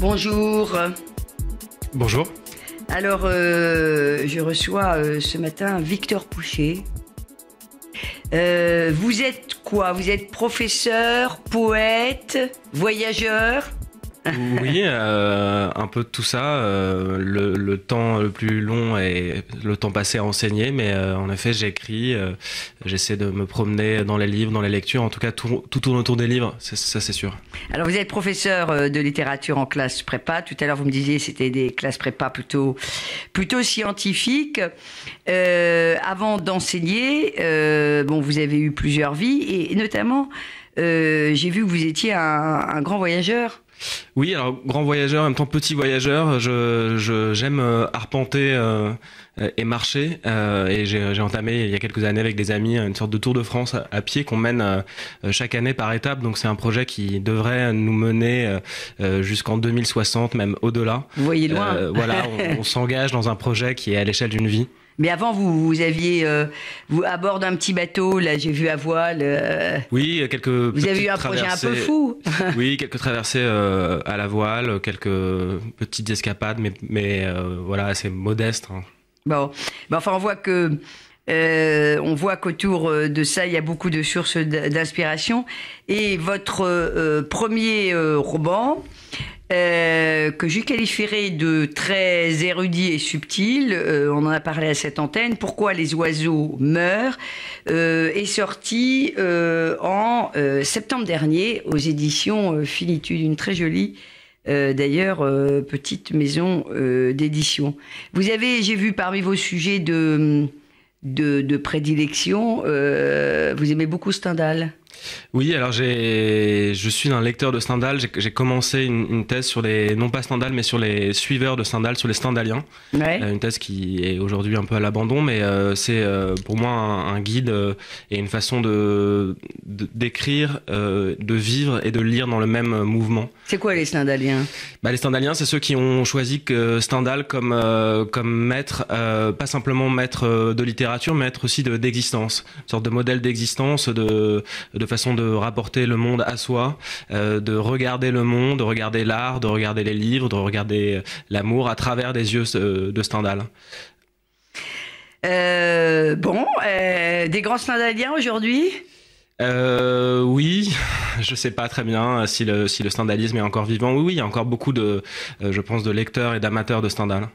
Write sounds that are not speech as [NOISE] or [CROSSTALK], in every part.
Bonjour. Bonjour. Alors, euh, je reçois euh, ce matin Victor Pouchet. Euh, vous êtes quoi? Vous êtes professeur, poète, voyageur? Oui, euh, un peu de tout ça. euh, le, temps le plus long est le temps passé à enseigner, mais euh, en effet, j'écris. J'essaie de me promener dans les livres, dans les lectures. En tout cas, tout, tourne autour des livres, ça c'est sûr. Alors, vous êtes professeur de littérature en classe prépa. Tout à l'heure, vous me disiez c'était des classes prépa plutôt, plutôt scientifiques. Avant d'enseigner, bon, vous avez eu plusieurs vies et, notamment, j'ai vu que vous étiez un grand voyageur. Oui, alors grand voyageur, en même temps petit voyageur, je je- j'aime euh, arpenter euh, et marcher. euh, et j'ai j'ai entamé il y a quelques années avec des amis une sorte de tour de France à, pied qu'on mène euh, chaque année par étape. Donc c'est un projet qui devrait nous mener euh, euh, jusqu'en 2060, même au-delà. Vous voyez loin. Euh, voilà, on, on s'engage dans un projet qui est à l'échelle d'une vie. Mais avant, vous, vous aviez, euh, vous à bord d'un petit bateau, là, j'ai vu à voile. euh, Oui, quelques. vous avez eu un projet un peu fou. [LAUGHS] Oui, quelques traversées euh, à la voile, quelques petites escapades, mais, mais voilà, assez modestes. hein. Bon, enfin, on voit que. Euh, on voit qu'autour euh, de ça, il y a beaucoup de sources d'inspiration. Et votre euh, premier roman, que je qualifierais de très érudit et subtil, on en a parlé à cette antenne, Pourquoi les oiseaux meurent, est sorti en septembre dernier aux éditions Finitude, une très jolie d'ailleurs petite maison d'édition. Vous avez, j'ai vu parmi vos sujets de de, de prédilection, euh, vous aimez beaucoup Stendhal? Oui, alors je suis un lecteur de Stendhal. J'ai, commencé une, une thèse sur les, non pas Stendhal, mais sur les suiveurs de Stendhal, sur les Stendhaliens. Ouais. Euh, une thèse qui est aujourd'hui un peu à l'abandon, mais euh, c'est euh, pour moi un, un guide et une façon de, d'écrire, de vivre et de lire dans le même mouvement. C'est quoi les Stendhaliens? Bah, les Stendhaliens, c'est ceux qui ont choisi que Stendhal comme comme maître, pas simplement maître de littérature, mais maître aussi de d'existence, une sorte de modèle d'existence, de de façon de rapporter le monde à soi, euh, de regarder le monde, de regarder l'art, de regarder les livres, de regarder l'amour à travers des yeux euh, de Stendhal. Euh, Bon, euh, des grands Stendhaliens aujourd'hui? Euh, oui, [LAUGHS] je sais pas très bien si le, si le stendhalisme est encore vivant. Oui, oui, il y a encore beaucoup de, euh, je pense, de lecteurs et d'amateurs de Stendhal.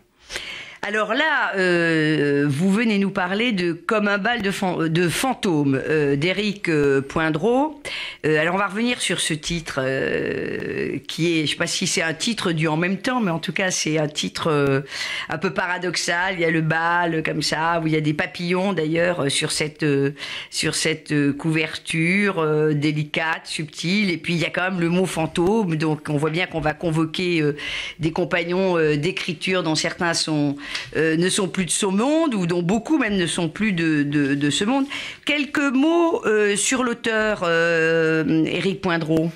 Alors là, euh, vous venez nous parler de Comme un bal de, fan- de fantômes euh, d'Éric euh, Poindreau. Euh, alors on va revenir sur ce titre euh, qui est, je sais pas si c'est un titre du en même temps, mais en tout cas c'est un titre euh, un peu paradoxal. Il y a le bal comme ça, où il y a des papillons d'ailleurs euh, sur cette euh, sur cette euh, couverture euh, délicate, subtile. Et puis il y a quand même le mot fantôme, donc on voit bien qu'on va convoquer euh, des compagnons euh, d'écriture dont certains sont euh, ne sont plus de ce monde ou dont beaucoup même ne sont plus de, ce monde. Quelques mots euh, sur l'auteur euh, Éric Poindreau.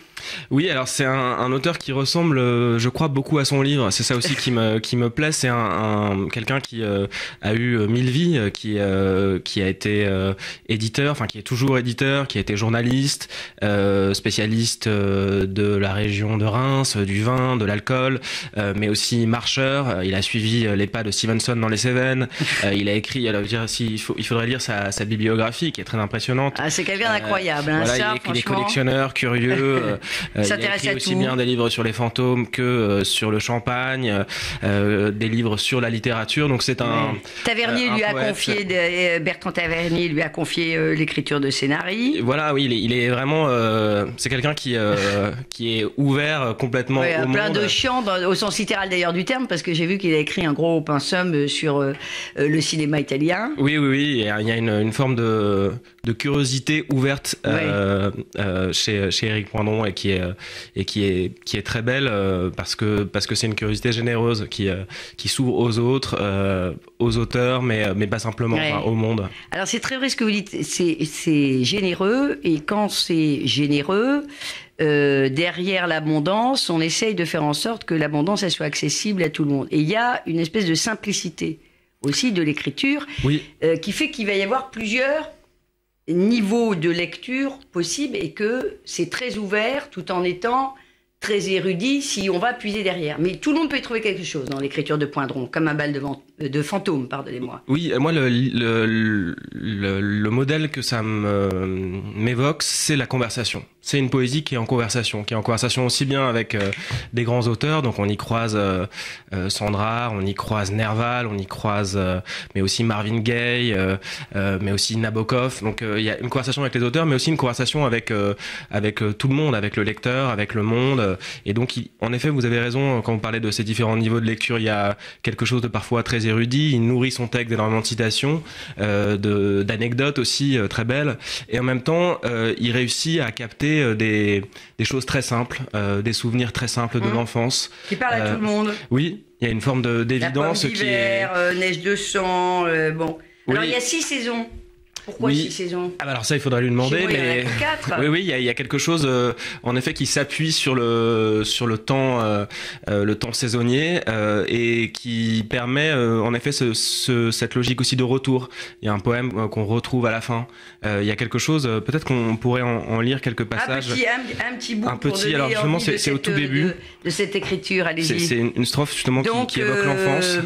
Oui, alors c'est un, un auteur qui ressemble, euh, je crois, beaucoup à son livre. C'est ça aussi qui me [LAUGHS] qui me plaît. C'est un, un- quelqu'un qui euh, a eu euh, mille vies, euh, qui euh, qui a été euh, éditeur, enfin qui est toujours éditeur, qui a été journaliste, euh, spécialiste euh, de la région de Reims, du vin, de l'alcool, euh, mais aussi marcheur. Il a suivi les pas de Stevenson dans les Cévennes. [LAUGHS] Euh, il a écrit, alors, s'il faut, il faudrait lire sa, sa bibliographie qui est très impressionnante. Ah, c'est quelqu'un d'incroyable, hein, Voilà, il, est, il est collectionneur, curieux. [LAUGHS] euh, il a écrit aussi bien des livres sur les fantômes que euh, sur le champagne, euh, des livres sur la littérature. Donc c'est un. Tavernier un lui a confié, de- Bertrand Tavernier lui a confié l'écriture de scénarii. Voilà, oui, il est, il est vraiment. c'est quelqu'un qui [LAUGHS] qui est ouvert complètement au plein monde. de chants, dans- au sens littéral d'ailleurs du terme, parce que j'ai vu qu'il a écrit un gros pensum sur le cinéma italien. Oui, oui, oui. Il y a une, une forme de, de curiosité ouverte euh, euh, chez, chez Eric Poindron et qui est, euh, et qui est, qui est très belle euh, parce que parce que c'est une curiosité généreuse qui, euh, qui s'ouvre aux autres, aux auteurs, mais, mais pas simplement, Ouais. enfin, au monde. Alors c'est très vrai ce que vous dites, c'est c'est généreux, et quand c'est généreux, euh, derrière l'abondance, on essaye de faire en sorte que l'abondance elle soit accessible à tout le monde. Et il y a une espèce de simplicité aussi de l'écriture Oui, euh, qui fait qu'il va y avoir plusieurs niveaux de lecture possibles et que c'est très ouvert tout en étant très érudit si on va puiser derrière. Mais tout le monde peut y trouver quelque chose dans l'écriture de Poindron, comme un bal de, euh, fantôme, pardonnez-moi. Oui, moi, le, le, le, le modèle que ça m'évoque, c'est la conversation c'est une poésie qui est en conversation, qui est en conversation aussi bien avec euh, des grands auteurs, donc on y croise euh, euh, Sandra, on y croise Nerval, on y croise, mais aussi Marvin Gaye, mais aussi Nabokov. Donc il y a une conversation avec les auteurs, mais aussi une conversation avec avec tout le monde, avec le lecteur, avec le monde. Et donc, en effet, vous avez raison quand vous parlez de ces différents niveaux de lecture. Il y a quelque chose de parfois très érudit. Il nourrit son texte d'énormément de citations, d'anecdotes aussi très belles, et en même temps, il réussit à capter euh, des, des, choses très simples, euh, des souvenirs très simples de mmh. l'enfance. Qui parle à tout le monde. Euh, oui, il y a une forme d'évidence qui est. neige de sang, bon. Alors il y a six saisons. Pourquoi six saisons ah bah alors ça, il faudrait lui demander. mais... [LAUGHS] oui, oui, il y, a, il y a quelque chose, euh, en effet, qui s'appuie sur le sur le temps, euh, euh, le temps saisonnier et qui permet, en effet, ce, ce, cette logique aussi de retour. Il y a un poème qu'on retrouve à la fin. il y a quelque chose, peut-être qu'on pourrait en, lire quelques passages. Un petit, un, petit bout. Un petit. alors justement, c'est au tout début de, cette écriture. Allez-y. C'est une, strophe justement qui, qui, évoque l'enfance.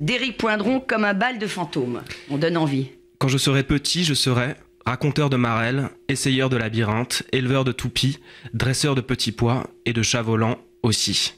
D'Éric Poindron comme un bal de fantôme. On donne envie. Quand je serai petit, je serai raconteur de marelles, essayeur de labyrinthes, éleveur de toupies, dresseur de petits pois et de chats volants aussi.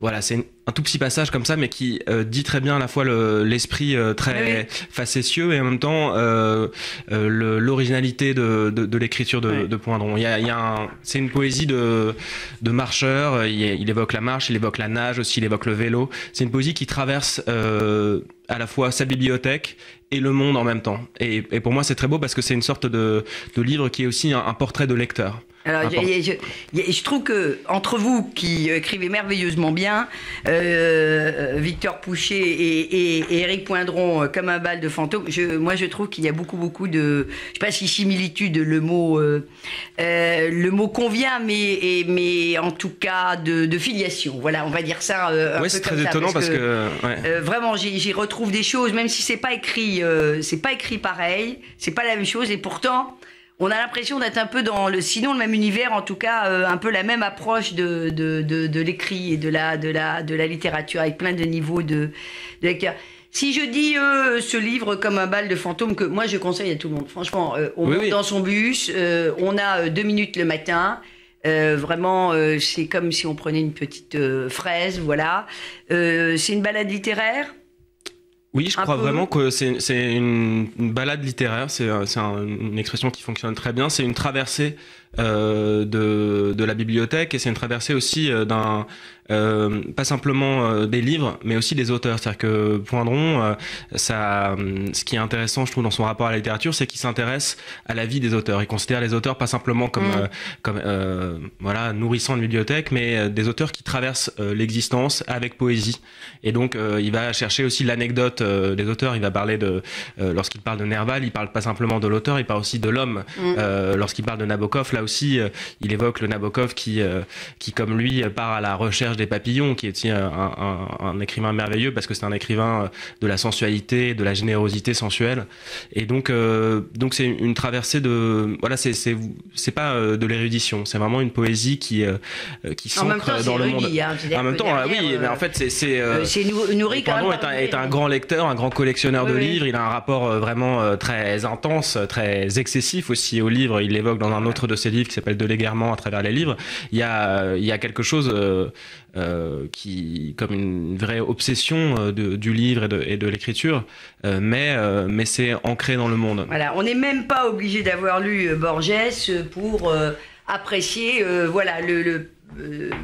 Voilà, c'est un tout petit passage comme ça, mais qui euh, dit très bien à la fois l'esprit euh, très facétieux et en même temps euh, l'originalité de, de, l'écriture de, de, Poindron. Il y a, il y a c'est une poésie de, de marcheur. Il, il, évoque la marche, il évoque la nage aussi, il évoque le vélo. C'est une poésie qui traverse à la fois sa bibliothèque et le monde en même temps. Et, et pour moi, c'est très beau parce que c'est une sorte de, de livre qui est aussi un, un portrait de lecteur. Alors, je, je, trouve que entre vous qui écrivez merveilleusement bien, euh, Victor Pouchet et, et, Eric Poindron, euh, comme un bal de fantôme, je, moi je trouve qu'il y a beaucoup beaucoup de, je sais pas si similitude, le mot, euh, euh, le mot convient, mais, mais en tout cas de, de, filiation. Voilà, on va dire ça. Euh, ouais, c'est très étonnant parce, que, ouais. vraiment j'y retrouve des choses, même si c'est pas écrit, c'est pas écrit pareil, c'est pas la même chose, et pourtant on a l'impression d'être un peu dans le, sinon le même univers, en tout cas euh, un peu la même approche de, de, de, de l'écrit et de la, de, la, de la littérature avec plein de niveaux de, de lecture. Si je dis euh, ce livre comme un bal de fantômes, que moi je conseille à tout le monde, franchement, euh, on monte dans son bus, euh, on a deux minutes le matin. vraiment, c'est comme si on prenait une petite fraise, voilà. c'est une balade littéraire? Oui, je crois vraiment que c'est une, une, balade littéraire, c'est une expression qui fonctionne très bien, c'est une traversée euh, de, de, la bibliothèque. Et c'est une traversée aussi euh, d'un euh, pas simplement euh, des livres mais aussi des auteurs. C'est-à-dire que Poindron euh, ça ce qui est intéressant je trouve dans son rapport à la littérature c'est qu'il s'intéresse à la vie des auteurs. Il considère les auteurs pas simplement comme mmh. comme voilà nourrissant de bibliothèque mais des auteurs qui traversent l'existence avec poésie. Et donc il va chercher aussi l'anecdote des auteurs. Il va parler de lorsqu'il parle de Nerval il parle pas simplement de l'auteur il parle aussi de l'homme mmh. lorsqu'il parle de Nabokov là aussi, euh, il évoque le Nabokov qui, euh, qui, comme lui, part à la recherche des papillons, qui est un, un, un écrivain merveilleux parce que c'est un écrivain euh, de la sensualité, de la générosité sensuelle. Et donc, donc c'est une traversée de, voilà, c'est c'est pas de l'érudition, c'est vraiment une poésie qui qui s'ancre dans le monde. Hein, en même temps, oui, mais en fait, c'est c'est nourri quand même. Est un, est un grand lecteur, un grand collectionneur de livres. Il a un rapport vraiment très intense, très excessif aussi au livre. Il l'évoque dans un autre de ses livres qui s'appelle De l'égarement à travers les livres, il y a, quelque chose euh, euh, qui, comme une vraie obsession euh, du livre et de, l'écriture, euh, mais, euh, c'est ancré dans le monde. Voilà, on n'est même pas obligé d'avoir lu Borges pour apprécier, voilà,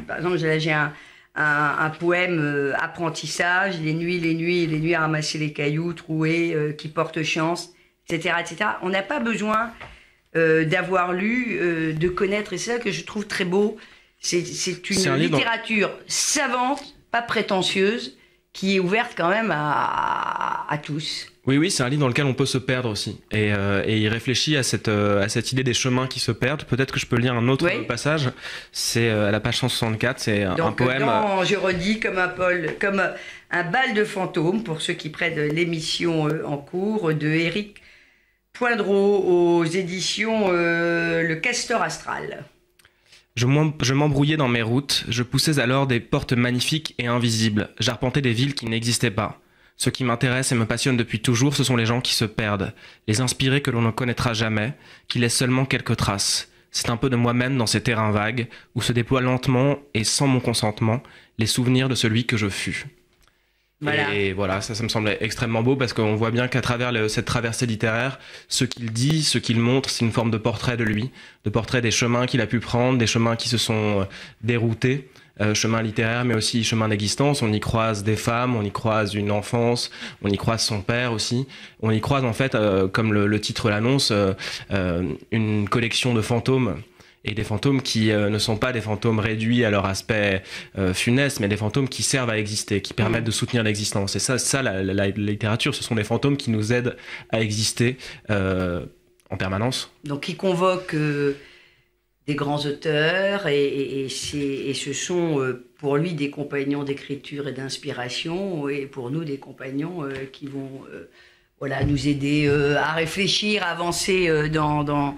par exemple, j'ai un, poème apprentissage, les nuits, les nuits, les nuits à ramasser les cailloux, troués, qui portent chance, etc., etc. On n'a pas besoin euh, d'avoir lu, euh, de connaître, et c'est ça que je trouve très beau. C'est une littérature savante, pas prétentieuse, qui est ouverte quand même à, à, tous. Oui, oui, c'est un livre dans lequel on peut se perdre aussi. Et, euh, et il réfléchit à cette, euh, à cette idée des chemins qui se perdent. Peut-être que je peux lire un autre oui. passage. C'est euh, à la page 164, c'est un poème. Dans, je redis, comme un, Paul, comme un bal de fantômes, pour ceux qui prennent l'émission en cours, de Eric Poindreau aux éditions euh, Le Castor Astral. Je m'embrouillais dans mes routes, je poussais alors des portes magnifiques et invisibles, j'arpentais des villes qui n'existaient pas. Ce qui m'intéresse et me passionne depuis toujours, ce sont les gens qui se perdent, les inspirés que l'on ne connaîtra jamais, qui laissent seulement quelques traces. C'est un peu de moi-même dans ces terrains vagues, où se déploient lentement et sans mon consentement les souvenirs de celui que je fus. Et voilà, ça, ça me semblait extrêmement beau parce qu'on voit bien qu'à travers cette traversée littéraire, ce qu'il dit, ce qu'il montre, c'est une forme de portrait de lui, de portrait des chemins qu'il a pu prendre, des chemins qui se sont euh, déroutés. Euh, chemin littéraire, mais aussi chemin d'existence. On y croise des femmes, on y croise une enfance, on y croise son père aussi. On y croise en fait, euh, comme le, le titre l'annonce, une collection de fantômes et des fantômes qui euh, ne sont pas des fantômes réduits à leur aspect euh, funeste, mais des fantômes qui servent à exister, qui permettent de soutenir l'existence. Et ça, ça la, littérature, ce sont des fantômes qui nous aident à exister euh, en permanence. Donc, qui convoquent des grands auteurs, et, et, ce sont pour lui des compagnons d'écriture et d'inspiration, et pour nous des compagnons qui vont voilà, nous aider à réfléchir, à avancer dans, dans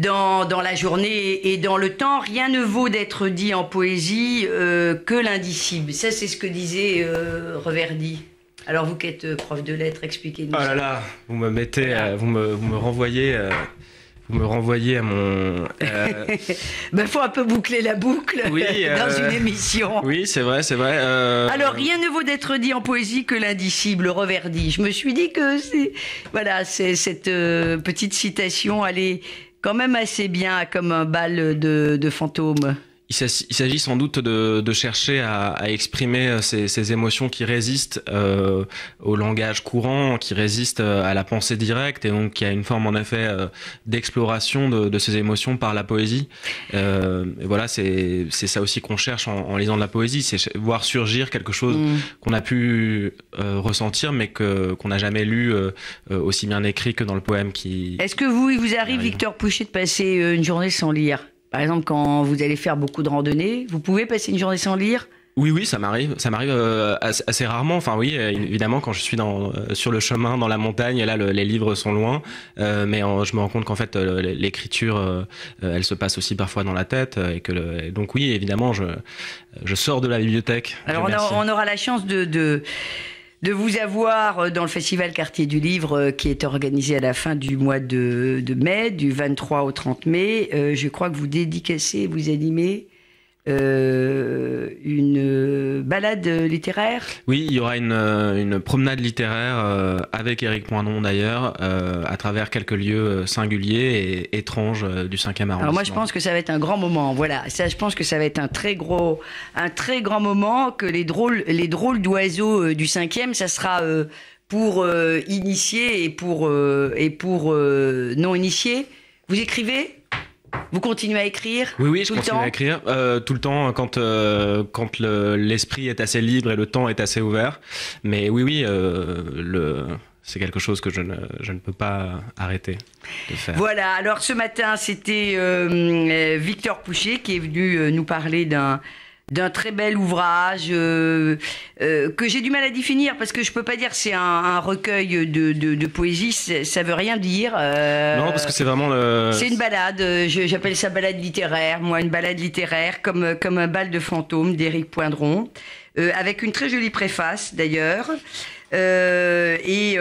dans, dans, la journée et dans le temps. Rien ne vaut d'être dit en poésie euh, que l'indicible. Ça, c'est ce que disait euh, Reverdy. Alors, vous qui êtes euh, prof de lettres, expliquez-nous. Oh là là, vous me mettez, vous, me, vous me renvoyez vous me renvoyez à mon. Il [LAUGHS] ben, faut un peu boucler la boucle [LAUGHS] dans une émission. Oui, c'est vrai, c'est vrai. Alors, rien ne vaut d'être dit en poésie que l'indicible, Reverdy. Je me suis dit que c'est. Voilà, c'est cette petite citation allait quand même assez bien comme un bal de, de fantômes. Il s'agit sans doute de, de chercher à, à, exprimer euh, ces, ces, émotions qui résistent euh, au langage courant, qui résistent euh, à la pensée directe, et donc y a une forme en effet euh, d'exploration de, de, ces émotions par la poésie. Euh, et voilà, c'est ça aussi qu'on cherche en, en, lisant de la poésie, c'est voir surgir quelque chose mm. qu'on a pu ressentir, mais qu'on n'a jamais lu aussi bien écrit que dans le poème qui. Est-ce que vous, il vous arrive, Victor Pouchet, de passer une journée sans lire? Par exemple, quand vous allez faire beaucoup de randonnées, vous pouvez passer une journée sans lire? Oui, oui, ça m'arrive. Ça m'arrive euh, assez, rarement. Enfin, oui, euh, évidemment, quand je suis dans, euh, sur le chemin, dans la montagne, là, les livres sont loin. mais je me rends compte qu'en fait, l'écriture, elle se passe aussi parfois dans la tête. Et que donc, oui, évidemment, je, je sors de la bibliothèque. Alors, on, aura la chance de, de de vous avoir euh, dans le festival Quartier du Livre euh, qui est organisé à la fin du mois de, mai, du 23 au 30 mai. Euh, je crois que vous dédicacez, vous animez euh, une balade littéraire? Oui, il y aura une, une promenade littéraire euh, avec Éric Poindon d'ailleurs, euh, à travers quelques lieux singuliers et étranges du 5e arrondissement. Alors moi je pense que ça va être un grand moment, voilà. Ça, je pense que ça va être un très gros, un très grand moment, que les drôles, les drôles d'oiseaux du 5e, ça sera pour initiés et pour, et pour non initiés. Vous écrivez? Vous continuez à écrire Oui, oui, je continue à écrire euh, tout le temps quand euh, quand l'esprit est assez libre et le temps est assez ouvert. Mais oui, oui, euh, le c'est quelque chose que je ne, je ne, peux pas arrêter de faire. Voilà, alors ce matin, c'était Victor Pouchet qui est venu nous parler d'un d'un très bel ouvrage euh, euh, que j'ai du mal à définir parce que je peux pas dire c'est un, un, recueil de, de, de poésie, ça veut rien dire. Euh, non, parce que c'est vraiment le. C'est une balade. J'appelle ça balade littéraire. Moi, une balade littéraire comme comme un bal de fantômes d'Éric Poindron, euh, avec une très jolie préface d'ailleurs. Euh, et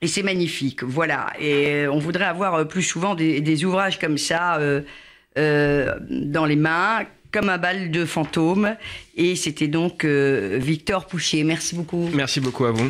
et c'est magnifique, voilà. Et on voudrait avoir plus souvent des, des ouvrages comme ça dans les mains comme un bal de fantômes. Et c'était donc euh, Victor Pouchier. Merci beaucoup. Merci beaucoup à vous.